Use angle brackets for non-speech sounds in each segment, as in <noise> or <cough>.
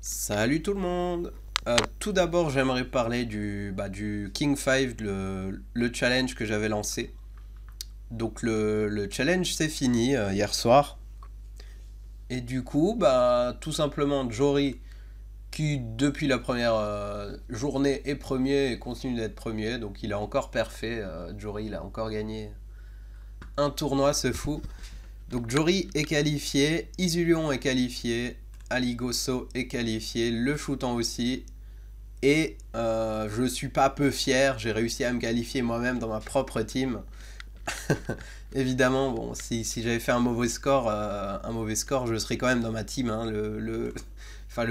Salut tout le monde Euh, Tout d'abord j'aimerais parler du, bah, du King 5, le, le challenge que j'avais lancé. Donc le, le challenge c'est fini euh, hier soir. Et du coup, bah, tout simplement Jory, qui depuis la première euh, journée est premier et continue d'être premier, donc il a encore perfait. euh, Jory, il a encore gagné un tournoi, c'est fou. Donc Jory est qualifié, Isulion est qualifié, Aligoso est qualifié, le shootant aussi. Et euh, je suis pas peu fier, j'ai réussi à me qualifier moi-même dans ma propre team. <laughs> Évidemment, si, j'avais fait un mauvais score, euh, un mauvais score, je serais quand même dans ma team. hein. Le,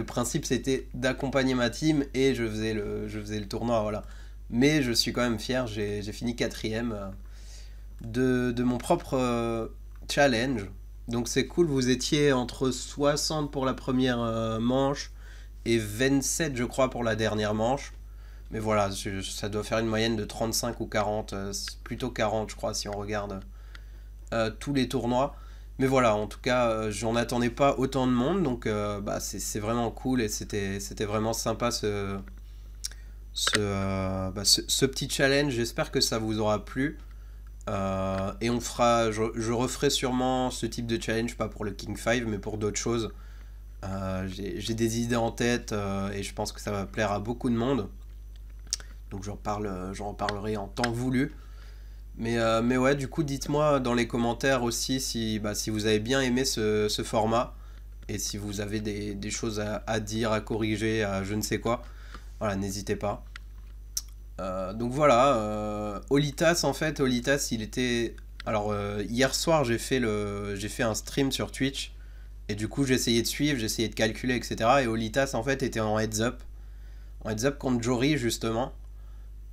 principe c'était d'accompagner ma team et je faisais le, tournoi. Mais je suis quand même fier, j'ai fini quatrième euh, de, mon propre challenge. Donc c'est cool, vous étiez entre 60 pour la première euh, manche et 27 je crois pour la dernière manche. Mais voilà, ça doit faire une moyenne de 35 ou 40, euh, plutôt 40 je crois si on regarde euh, tous les tournois. Mais voilà, en tout cas, j'en attendais pas autant de monde, donc bah, c'est vraiment cool et c'était vraiment sympa bah, ce petit challenge. J'espère que ça vous aura plu. Euh, et on fera, je, je referai sûrement ce type de challenge, pas pour le King 5, mais pour d'autres choses. Euh, j'ai des idées en tête euh, et je pense que ça va plaire à beaucoup de monde. Donc j'en parle, j'en reparlerai en temps voulu. Mais, mais ouais, du coup, dites-moi dans les commentaires aussi si, bah, si vous avez bien aimé ce, ce format et si vous avez des, des choses à, à dire, à corriger, à je ne sais quoi. Voilà, n'hésitez pas. Euh, donc voilà, euh, Olitas en fait, Olitas il était... Alors euh, hier soir j'ai fait, le... fait un stream sur Twitch et du coup essayé de suivre, essayé de calculer etc. Et Olitas en fait était en heads up, en heads up contre Jory justement.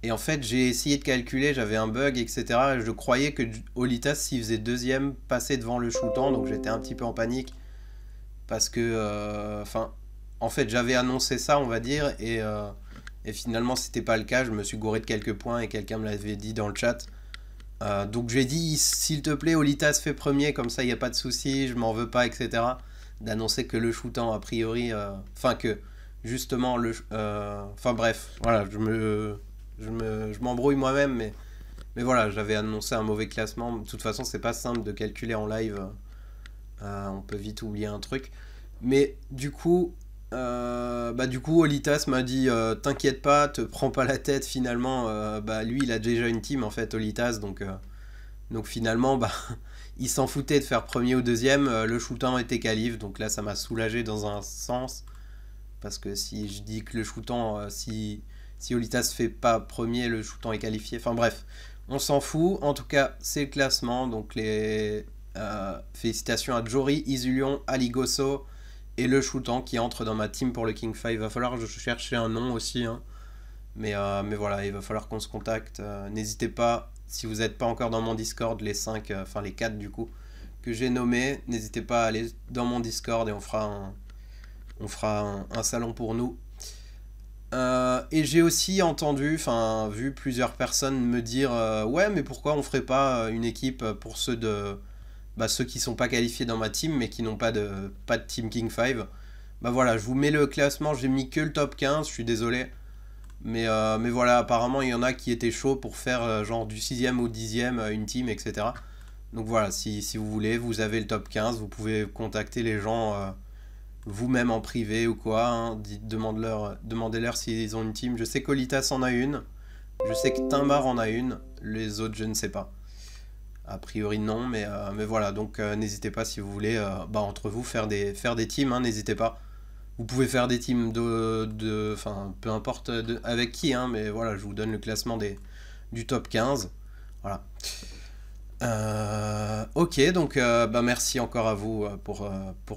Et en fait j'ai essayé de calculer, j'avais un bug etc. Et je croyais que Olitas s'il faisait deuxième passait devant le shootant donc j'étais un petit peu en panique parce que... Enfin, en fait j'avais annoncé ça on va dire et... et finalement, c'était pas le cas. Je me suis gouré de quelques points et quelqu'un me l'avait dit dans le chat. Euh, donc j'ai dit, s'il te plaît, Olitas fait premier, comme ça il n'y a pas de souci, je m'en veux pas, etc. D'annoncer que le shootant, a priori, euh, enfin que justement, le, euh, enfin bref, voilà, je me, je me, je m'embrouille moi-même, mais, mais voilà, j'avais annoncé un mauvais classement. De toute façon, c'est pas simple de calculer en live. On peut vite oublier un truc. Mais du coup, euh, bah du coup, Olitas m'a dit euh, T'inquiète pas, te prends pas la tête. Finalement, euh, bah lui, il a déjà une team en fait, Olitas. Donc, donc finalement, bah, <laughs> il s'en foutait de faire premier ou deuxième. le shootant était qualif. Donc là, ça m'a soulagé dans un sens. Parce que si je dis que le shootant, si, si Olitas fait pas premier, le shootant est qualifié. Enfin bref, on s'en fout. En tout cas, c'est le classement. Donc les félicitations à Jory, Isulion, Aligoso et le shootant qui entre dans ma team pour le King 5. Il va falloir que je cherche un nom aussi. hein. Mais, euh, mais voilà, il va falloir qu'on se contacte. Euh, N'hésitez pas, si vous n'êtes pas encore dans mon Discord, les 5, enfin les 4 du coup, que j'ai nommés, n'hésitez pas à aller dans mon Discord et on fera un, on fera salon pour nous. Euh, et j'ai aussi entendu, enfin vu plusieurs personnes me dire euh, ouais mais pourquoi on ferait pas euh, une équipe pour ceux de bah, ceux qui sont pas qualifiés dans ma team mais qui n'ont pas de pas de team King 5 bah voilà je vous mets le classement j'ai mis que le top 15 je suis désolé. Mais, euh, mais voilà apparemment il y en a qui étaient chauds pour faire euh, genre du 6 ou 10 une team etc donc voilà si, si vous voulez vous avez le top 15 vous pouvez contacter les gens euh, vous-même en privé ou quoi, hein, dites- demande-leur- demandez-leur s'ils ont une team. Je sais qu'Olitas en a une, je sais que Timbar en a une, les autres je ne sais pas. A priori non, mais, euh, voilà, donc euh, n'hésitez pas si vous voulez, euh, bah, entre vous, faire des, faire des teams, hein, n'hésitez pas. Vous pouvez faire des teams de, de, enfin, peu importe avec qui, hein, mais voilà, je vous donne le classement des, du top 15. Voilà. Ok, donc bah, merci encore à vous pour,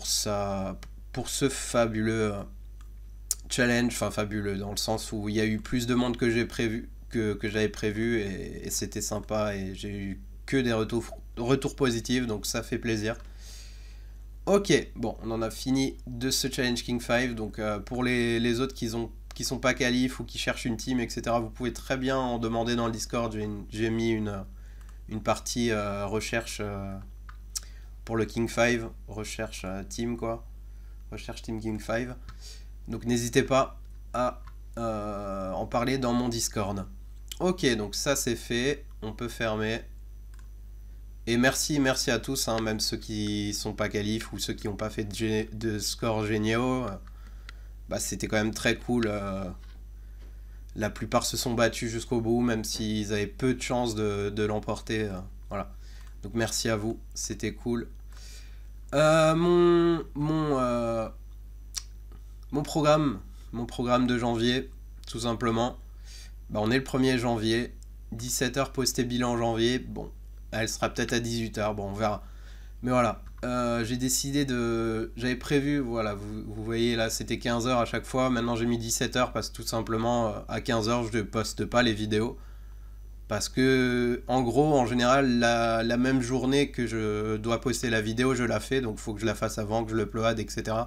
ce fabuleux challenge, enfin fabuleux dans le sens où il y a eu plus de monde que j'ai prévu, j'avais prévu et, et c'était sympa et j'ai eu que des retours, retours positifs donc ça fait plaisir. Ok, bon, on en a fini de ce challenge King 5 donc euh, pour les, autres qui ont qui sont pas qualifs ou qui cherchent une team etc vous pouvez très bien en demander dans le Discord j'ai mis une, une partie euh, recherche euh, pour le King 5 recherche team quoi recherche Team King 5 Donc n'hésitez pas à en parler dans mon Discord. Ok, donc ça c'est fait. On peut fermer. Et merci, merci à tous, hein, même ceux qui sont pas qualifs ou ceux qui n'ont pas fait de, de scores géniaux. Bah, c'était quand même très cool. Euh. la plupart se sont battus jusqu'au bout, même s'ils avaient peu de chances de, l'emporter. Euh. voilà. Donc merci à vous, c'était cool. Euh, mon, mon, mon programme, mon programme de janvier, tout simplement. Bah, on est le 1er janvier, 17h posté bilan janvier. Bon, elle sera peut-être à 18h, bon, on verra. Mais voilà, euh, j'ai décidé de... J'avais prévu, voilà, vous, voyez là, c'était 15h à chaque fois. Maintenant, j'ai mis 17h parce que tout simplement, euh, à 15h, je ne poste pas les vidéos. Parce que, en gros, en général, la, même journée que je dois poster la vidéo, je la fais. Donc, il faut que je la fasse avant, que je l'upload, etc.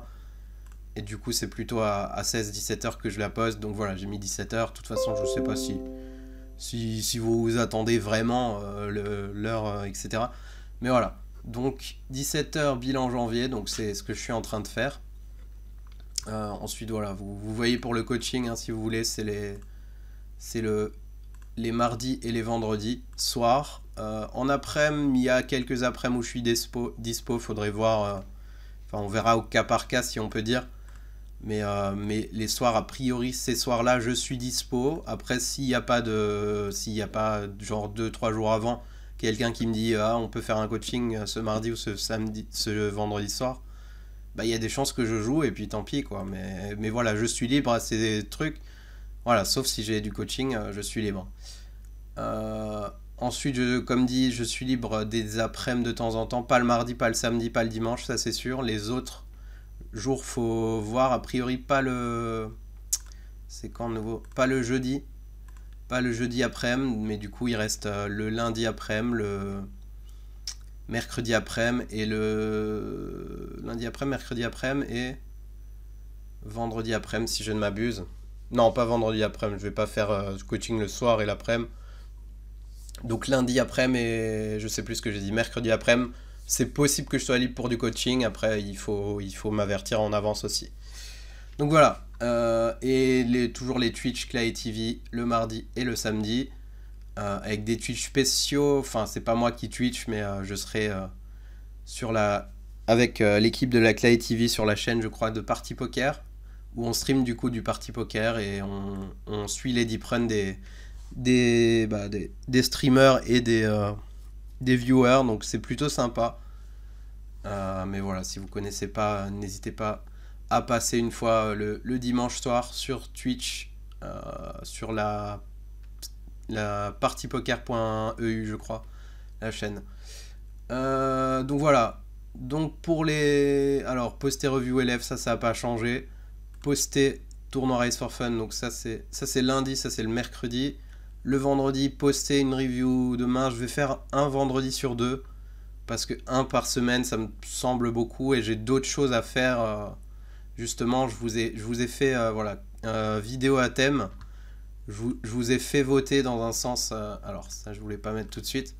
Et du coup, c'est plutôt à, à 16-17 h que je la poste. Donc voilà, j'ai mis 17 h De toute façon, je ne sais pas si si, vous attendez vraiment euh, l'heure, euh, etc. Mais voilà. Donc 17h bilan janvier, donc c'est ce que je suis en train de faire. Euh, ensuite voilà, vous, voyez pour le coaching, hein, si vous voulez, c'est les, c'est le, les mardis et les vendredis soir. en après-midi, il y a quelques après-midi où je suis dispo, dispo faudrait voir. Enfin, on verra au cas par cas si on peut dire. Mais, euh, mais les soirs, a priori, ces soirs-là, je suis dispo. Après, s'il n'y a pas de. S'il n'y a pas, genre 2-3 jours avant, quelqu'un qui me dit Ah, on peut faire un coaching ce mardi ou ce samedi, ce vendredi soir, bah, il y a des chances que je joue et puis tant pis, quoi. Mais, mais voilà, je suis libre à ces trucs. Voilà, sauf si j'ai du coaching, euh, je suis libre. Euh, ensuite, je, comme dit, je suis libre des après-midi de temps en temps. Pas le mardi, pas le samedi, pas le dimanche, ça c'est sûr. Les autres jour, faut voir. A priori, pas le. C'est quand nouveau Pas le jeudi. Pas le jeudi après-midi, mais du coup, il reste euh, le lundi après-midi, le mercredi après-midi et le lundi après, mercredi après-midi et vendredi après-midi, si je ne m'abuse. Non, pas vendredi après-midi, je vais pas faire euh, coaching le soir et l'après-midi. Donc lundi après-midi et je sais plus ce que j'ai dit, mercredi après-midi c'est possible que je sois libre pour du coaching. Après, il faut, m'avertir en avance aussi. Donc voilà. Euh, et toujours les Twitch Clay TV le mardi et le samedi. Euh, avec des Twitch spéciaux. Enfin, c'est pas moi qui Twitch, mais euh, je serai sur la, avec l'équipe de la Clay TV sur la chaîne, je crois, de Party Poker. Où on stream du coup du Party Poker et on, suit les deep bah, des, des streamers et des des viewers, donc c'est plutôt sympa. Euh, mais voilà, si vous connaissez pas, n'hésitez pas à passer une fois le, dimanche soir sur Twitch, euh, sur la, la partypoker.eu, je crois, la chaîne. Euh, donc voilà. Donc pour les. Alors, poster review élève, ça, ça n'a pas changé. Poster tournoi Race for Fun, donc ça c'est ça c'est lundi, ça c'est le mercredi le vendredi poster une review demain. Je vais faire un vendredi sur deux parce que un par semaine ça me semble beaucoup et j'ai d'autres choses à faire. Euh, justement, je vous ai, je vous ai fait euh, voilà vidéo à thème. Je vous, ai fait voter dans un sens. Euh, alors ça je voulais pas mettre tout de suite.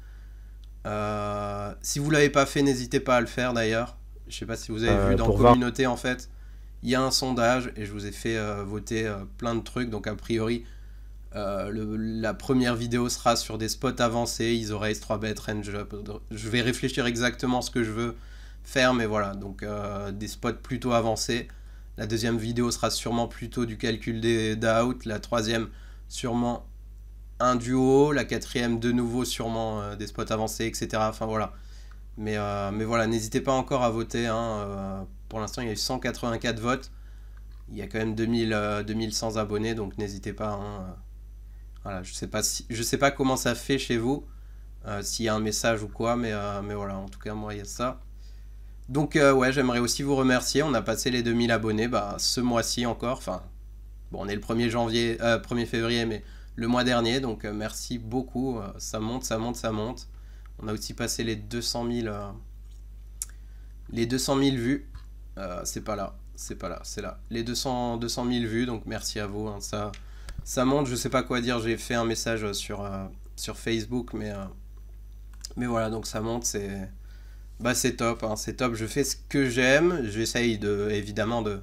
si vous l'avez pas fait, n'hésitez pas à le faire d'ailleurs. Je sais pas si vous avez vu dans communauté en fait. Il y a un sondage et je vous ai fait voter plein de trucs. Donc a priori, euh, la première vidéo sera sur des spots avancés, ISO Race, 3bet, range up. Je vais réfléchir exactement ce que je veux faire, mais voilà, donc euh, des spots plutôt avancés. La deuxième vidéo sera sûrement plutôt du calcul des d'out. La troisième, sûrement un duo. La quatrième, de nouveau, sûrement euh, des spots avancés, etc. Enfin voilà. Mais, mais voilà, n'hésitez pas encore à voter. Hein, pour l'instant, il y a eu 184 votes. Il y a quand même 2000, 2100 abonnés, donc n'hésitez pas. Hein, voilà, je sais pas sais pas comment ça fait chez vous, euh, s'il y a un message ou quoi, mais, euh, mais voilà, en tout cas moi il y a ça. Donc euh, ouais, j'aimerais aussi vous remercier. On a passé les 2000 abonnés, bah, ce mois-ci encore. Enfin, bon, on est le 1er janvier, 1er février, mais le mois dernier. Donc merci beaucoup. ça monte, ça monte, ça monte. On a aussi passé les 200 000, les 200 000 vues. c'est pas là, c'est pas là, c'est là. Les 200, 200 000 vues. Donc merci à vous. Hein, ça ça monte, je sais pas quoi dire, j'ai fait un message sur, euh, sur Facebook, mais, euh, mais voilà, donc ça monte, c'est bah, top, hein, c'est top, je fais ce que j'aime, j'essaye de, évidemment de,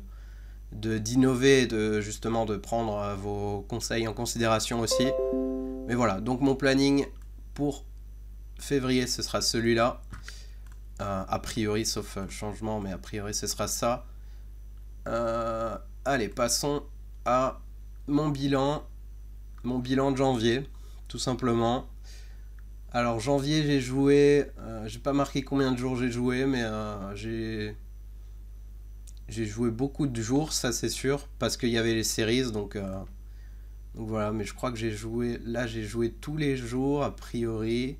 d'innover, de justement de prendre vos conseils en considération aussi. Mais voilà, donc mon planning pour février, ce sera celui-là. a priori, sauf changement, mais a priori, ce sera ça. allez, passons à mon bilan. Mon bilan de janvier, tout simplement. Alors janvier j'ai joué, euh, j'ai pas marqué combien de jours j'ai joué, mais euh, j'ai j'ai joué beaucoup de jours, ça c'est sûr, parce qu'il y avait les séries, donc, euh, donc voilà. Mais je crois que j'ai joué, là j'ai joué tous les jours a priori,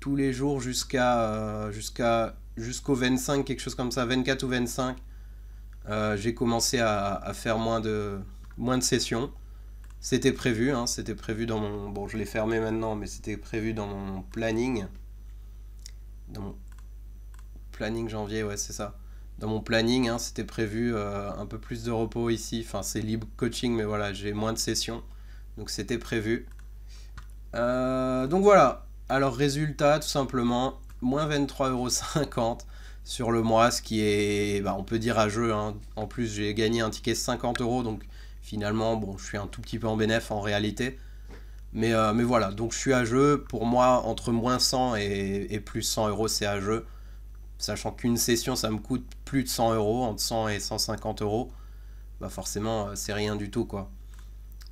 tous les jours jusqu'à jusqu'à jusqu'au 25, quelque chose comme ça, 24 ou 25. j'ai commencé à, faire moins de moins de sessions. C'était prévu, hein, c'était prévu dans mon... Bon, je l'ai fermé maintenant, mais c'était prévu dans mon planning. Dans mon planning janvier, ouais, c'est ça. Dans mon planning, hein, c'était prévu euh, un peu plus de repos ici. Enfin, c'est libre coaching, mais voilà, j'ai moins de sessions. Donc, c'était prévu. Euh, donc, voilà. Alors, résultat, tout simplement, moins 23,50€ sur le mois, ce qui est, bah, on peut dire à jeu. Hein. En plus, j'ai gagné un ticket 50 euros, donc Finalement, bon, je suis un tout petit peu en bénéf en réalité. Mais, euh, mais voilà, donc je suis à jeu. Pour moi, entre moins 100 et, plus 100 euros, c'est à jeu. Sachant qu'une session, ça me coûte plus de 100 euros, entre 100 et 150 euros. Bah forcément, euh, c'est rien du tout, quoi.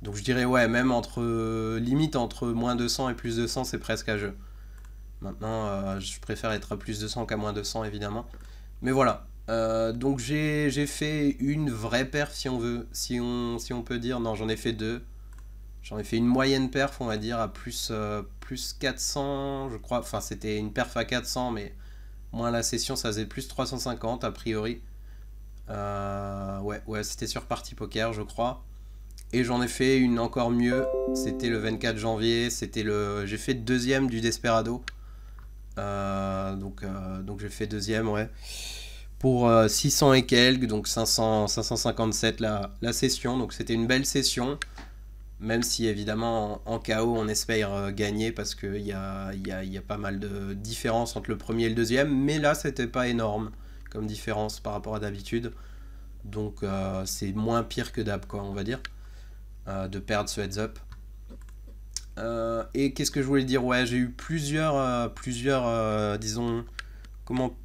Donc je dirais, ouais, même entre... limite, entre moins 200 et plus de 100, c'est presque à jeu. Maintenant, euh, je préfère être à plus de 100 qu'à moins de 100, évidemment. Mais voilà, euh, donc j'ai fait une vraie perf si on veut, si on, peut dire. Non, j'en ai fait deux. J'en ai fait une moyenne perf, on va dire, à plus, euh, plus 400, je crois. Enfin, c'était une perf à 400, mais moins la session, ça faisait plus 350 a priori. Euh, ouais, ouais, c'était sur Party Poker, je crois. Et j'en ai fait une encore mieux. C'était le 24 janvier. C'était le. J'ai fait deuxième du Desperado. donc, donc j'ai fait deuxième, ouais pour 600 euh, et quelques, donc 500, 557 la, la session. Donc c'était une belle session, même si évidemment en, KO on espère euh, gagner parce qu'il y a, y, a, y a, pas mal de différences entre le premier et le deuxième. Mais là c'était pas énorme comme différence par rapport à d'habitude. Donc euh, c'est moins pire que d'hab quoi on va dire. de perdre ce heads up. et qu'est-ce que je voulais dire? Ouais j'ai eu plusieurs, plusieurs disons, comment,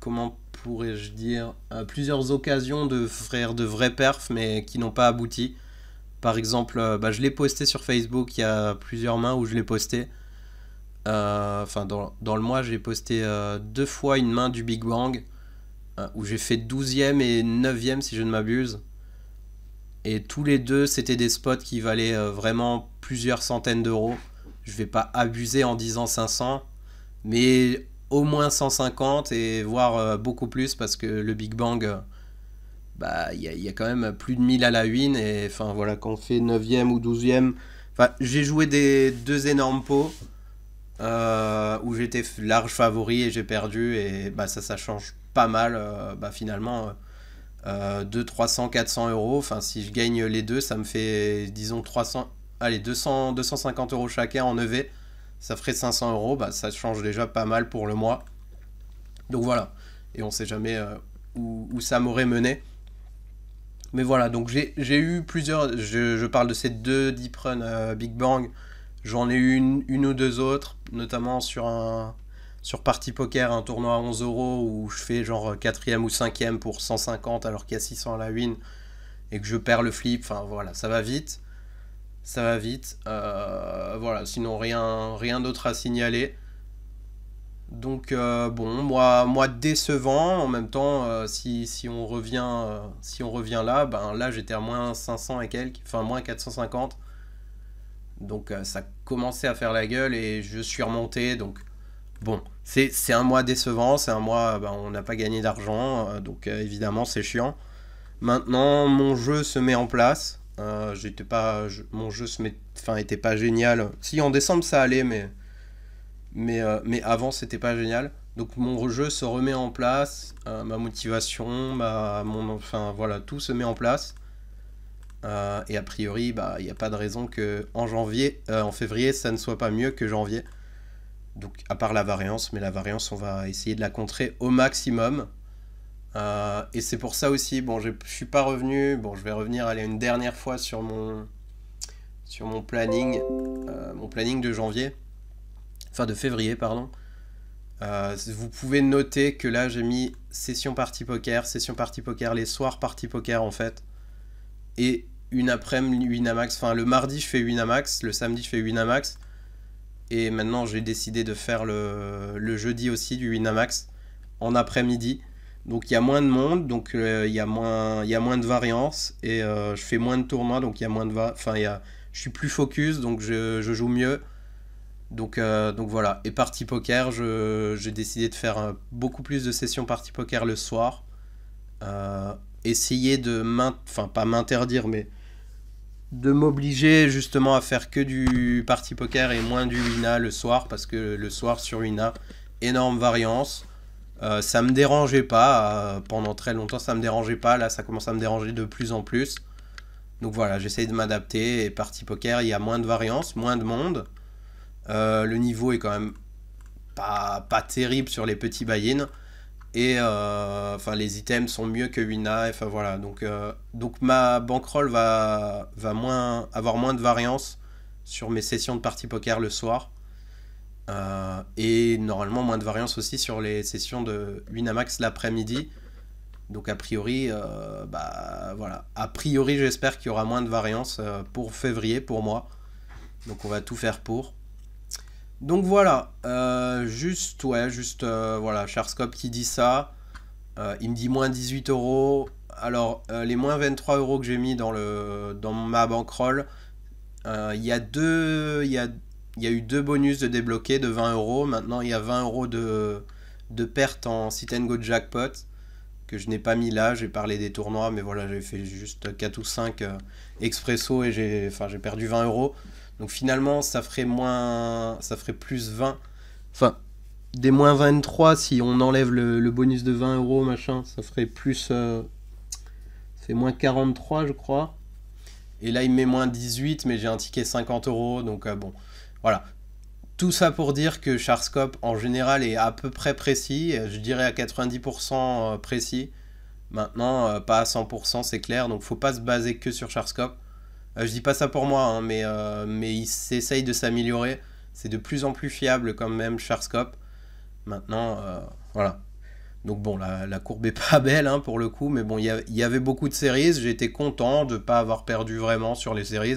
comment pourrais-je dire, plusieurs occasions de faire de vrais perfs, mais qui n'ont pas abouti. Par exemple, euh, bah, je l'ai posté sur Facebook, il y a plusieurs mains où je l'ai posté. Euh, enfin, dans, dans, le mois, j'ai posté euh, deux fois une main du Big Bang, où j'ai fait 12e et 9e si je ne m'abuse. Et tous les deux, c'était des spots qui valaient vraiment plusieurs centaines d'euros. Je vais pas abuser en disant 500, mais au moins 150 et voire euh, beaucoup plus parce que le Big Bang, euh, bah il y, a quand même plus de 1000 à la win et enfin voilà, quand on fait 9ème ou 12ème, enfin j'ai joué des deux énormes pots euh, où j'étais large favori et j'ai perdu et bah ça, ça change pas mal bah finalement. 2, 300, 400 euros. Enfin, si je gagne les deux, ça me fait, disons, 300, allez, 200, 250 euros chacun en EV ça ferait 500 euros, bah, ça change déjà pas mal pour le mois. Donc voilà, et on sait jamais euh, où, ça m'aurait mené. Mais voilà, donc j'ai eu plusieurs, je, parle de ces deux Deep Run euh, Big Bang, j'en ai eu une, une, ou deux autres, notamment sur un sur Party Poker, un tournoi à 11 euros où je fais genre 4 ou 5 pour 150 alors qu'il y a 600 à la win et que je perds le flip, enfin voilà, ça va vite ça va vite. Euh, voilà, sinon rien, rien d'autre à signaler. Donc euh, bon, moi, décevant. En même temps, euh, si, on revient, si on revient là, ben là j'étais à moins 500 et quelques, enfin moins 450. Donc ça commençait à faire la gueule et je suis remonté. Donc bon, c'est un mois décevant, c'est un mois, ben, on n'a pas gagné d'argent, donc évidemment c'est chiant. Maintenant, mon jeu se met en place. Euh, j'étais pas, mon jeu se met, enfin, pas génial. Si en décembre ça allait, mais mais, euh, mais avant c'était pas génial. Donc mon jeu se remet en place, euh, ma motivation, ma, mon, enfin voilà, tout se met en place. et a priori, bah il n'y a pas de raison que en janvier, en février, ça ne soit pas mieux que janvier. Donc à part la variance, mais la variance, on va essayer de la contrer au maximum. Et c'est pour ça aussi, bon, je suis pas revenu, bon, je vais revenir aller une dernière fois sur mon, sur mon planning, mon planning de janvier, enfin de février, pardon. vous pouvez noter que là j'ai mis session partie poker, session partie poker les soirs partie poker en fait, et une après-midi Winamax. Enfin, le mardi, je fais Winamax, le samedi, je fais Winamax. Et maintenant, j'ai décidé de faire le, le, jeudi aussi du Winamax en après-midi. Donc, il y a moins de monde, donc euh, il y, a moins, de variance. Et euh, je fais moins de tournois, donc il y a moins de. Enfin, y a, je suis plus focus, donc je, je joue mieux. Donc, euh, donc voilà. Et partie poker, j'ai décidé de faire beaucoup plus de sessions partie poker le soir. essayer de. Enfin, pas m'interdire, mais de m'obliger justement à faire que du party poker et moins du Wina le soir parce que le soir sur Wina, énorme variance. Euh, ça me dérangeait pas euh, pendant très longtemps, ça me dérangeait pas. Là, ça commence à me déranger de plus en plus. Donc voilà, j'essaye de m'adapter. Et party poker, il y a moins de variance, moins de monde. Euh, le niveau est quand même pas, pas terrible sur les petits buy et euh, enfin, les items sont mieux que Wina. Enfin voilà, donc, donc ma bankroll va, avoir moins de variance sur mes sessions de partie poker le soir. Euh, et normalement moins de variance aussi sur les sessions de Winamax l'après-midi. Donc a priori, bah voilà. A priori, j'espère qu'il y aura moins de variance pour février pour moi. Donc on va tout faire pour. Donc voilà, euh, juste, ouais, juste, euh, voilà, Charscope qui dit ça. Euh, il me dit moins 18 euros. Alors, les moins 23 euros que j'ai mis dans, le, dans ma bankroll, il y a deux, il y a, y a eu deux bonus de débloquer de 20 euros. Maintenant, il y a 20 euros de, perte en sit and go jackpot que je n'ai pas mis là. J'ai parlé des tournois, mais voilà, j'ai fait juste 4 ou 5 expresso et j'ai perdu 20 euros. Donc finalement, ça ferait moins. Ça ferait plus 20. Enfin, des moins 23 si on enlève le, bonus de 20 euros, machin, ça ferait plus. Euh, c'est moins 43, je crois. Et là, il met moins 18, mais j'ai un ticket 50 euros. Donc euh, bon, voilà. Tout ça pour dire que Charscope en général est à peu près précis, je dirais à 90% euh, précis. Maintenant, pas à 100%, c'est clair, donc faut pas se baser que sur Charscope. Euh, je dis pas ça pour moi, hein, mais, euh, mais il s'essaye de s'améliorer. C'est de plus en plus fiable quand même, Charscope. Maintenant, euh, voilà. Donc bon, la, courbe est <laughs> pas belle hein, pour le coup, mais bon, il y, avait beaucoup de séries. J'étais content de ne pas avoir perdu vraiment sur les séries,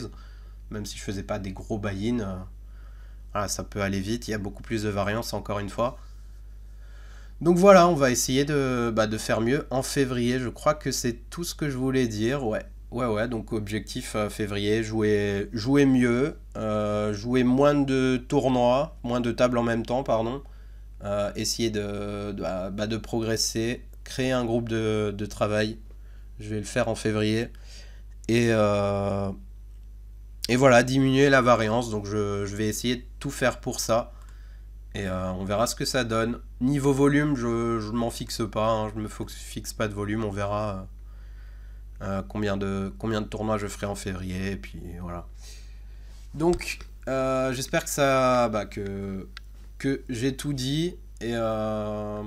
même si je faisais pas des gros buy-in. Voilà, ça peut aller vite. Il y a beaucoup plus de variance encore une fois. Donc voilà, on va essayer de, bah, de faire mieux en février. Je crois que c'est tout ce que je voulais dire. Ouais, Ouais, ouais, donc objectif euh, février, jouer, mieux, euh, jouer moins de tournois, moins de tables en même temps, pardon. Euh, essayer bah, bah, de, progresser, créer un groupe de, de, travail. Je vais le faire en février. Et, et voilà, diminuer la variance. Donc je, vais essayer de tout faire pour ça. Et on verra ce que ça donne. Niveau volume, je ne m'en fixe pas. Hein, je ne me fixe pas de volume. On verra euh, combien, de, combien de tournois je ferai en février, et puis voilà. Donc, euh, j'espère que ça, bah, que, j'ai tout dit, et euh,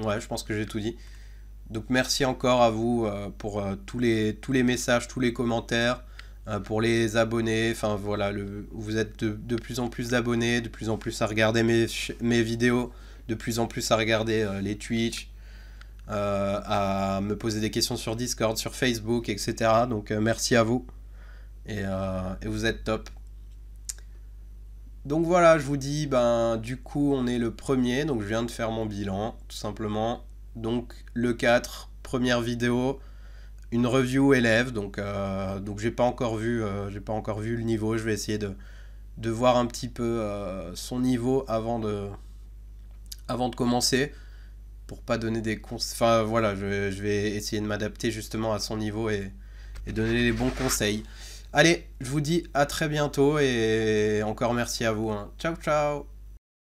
ouais, je pense que j'ai tout dit. Donc, merci encore à vous pour tous les messages, tous les commentaires, pour les abonnés. Enfin, voilà, vous êtes de, plus en plus d'abonnés, de plus en plus à regarder mes, vidéos, de plus en plus à regarder les Twitch, euh, à me poser des questions sur Discord, sur Facebook, etc. Donc euh, merci à vous. Euh, et, vous êtes top. Donc voilà, je vous dis, ben du coup on est le premier, donc je viens de faire mon bilan, tout simplement. Donc le 4, première vidéo, une review élève, donc, donc j'ai pas encore vu j'ai pas encore vu le niveau, je vais essayer de, voir un petit peu son niveau avant de, avant de commencer pour pas donner des conseils. Enfin voilà, je, vais essayer de m'adapter justement à son niveau et, et, donner les bons conseils. Allez, je vous dis à très bientôt et encore merci à vous. Hein. Ciao ciao